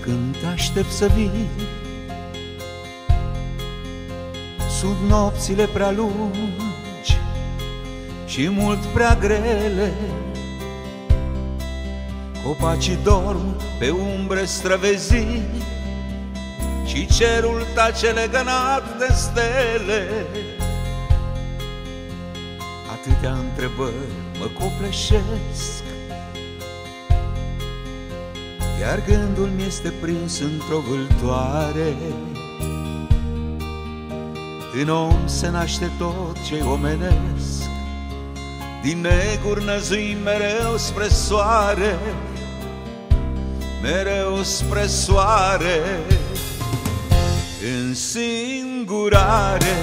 când te aștept să vii Sunt nopțile prea lungi și mult prea grele. Copacii dorm pe umbre străvezii Și cerul tace legănat de stele. Atâtea întrebări mă copleșesc Iar gândul mi este prins într-o vâltoare. În om se naște tot ce omenesc. Din negur năzui mereu spre soare Mereu spre soare. În singurare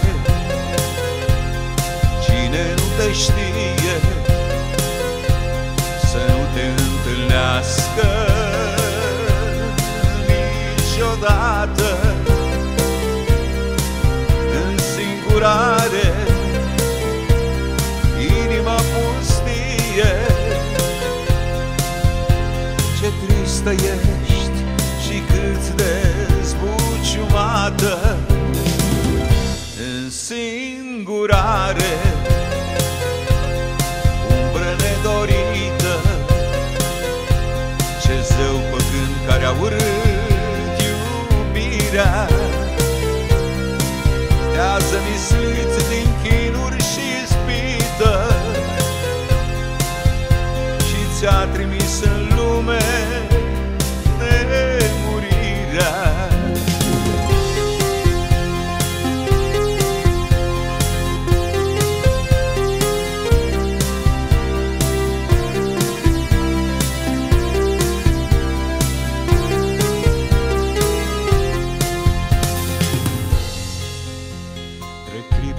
Cine nu te știe Să nu te tristă ești și cât de zbuciumată. În singurare Umbră nedorită Ce zeu păgând care a urât iubirea. Te-ați mislit din chinuri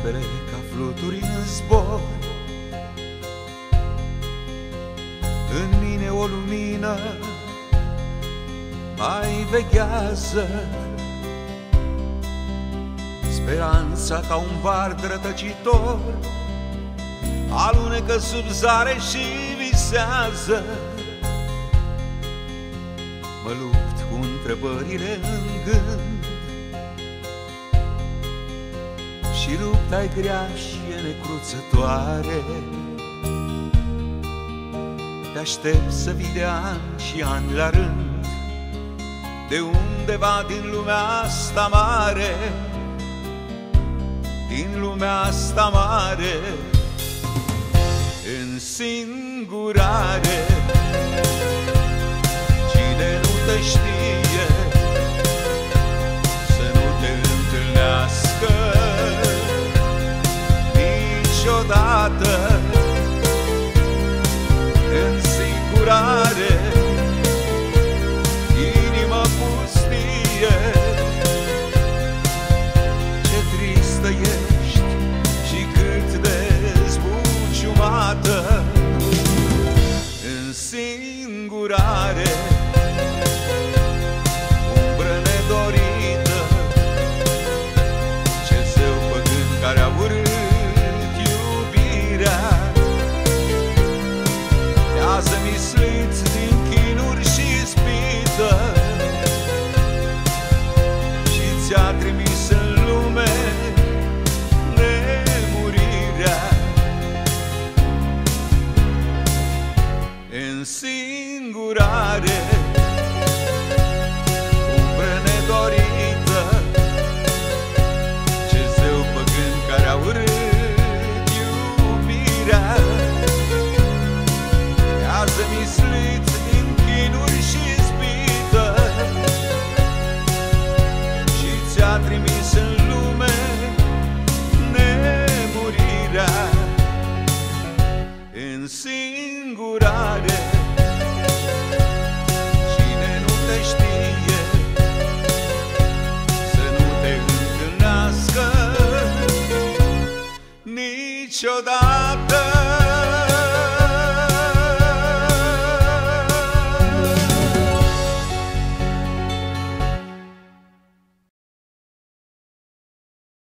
Trec clipele ca fluturi în zbor. În mine o lumină mai veghează. Speranța ca un bar rătăcitor Alunecă sub zare și visează. Mă lupt cu întrebările în gând și lupta e grea și e necruțătoare Te aștept să vii de ani și ani la rând De undeva din lumea asta mare Din lumea asta mare În singurare. Cine nu te știe singurare Umbră nedorită Ce zeu păgând care a urât iubirea. Te-ați mislit din chinuri și ispită Și ți-a trimis singurare umbră nedorită. Ce zeu păgând care a urât iubirea. Te-ați mislit din chinuri și ispită Și ți-a trimis în lume nemurirea. În singurare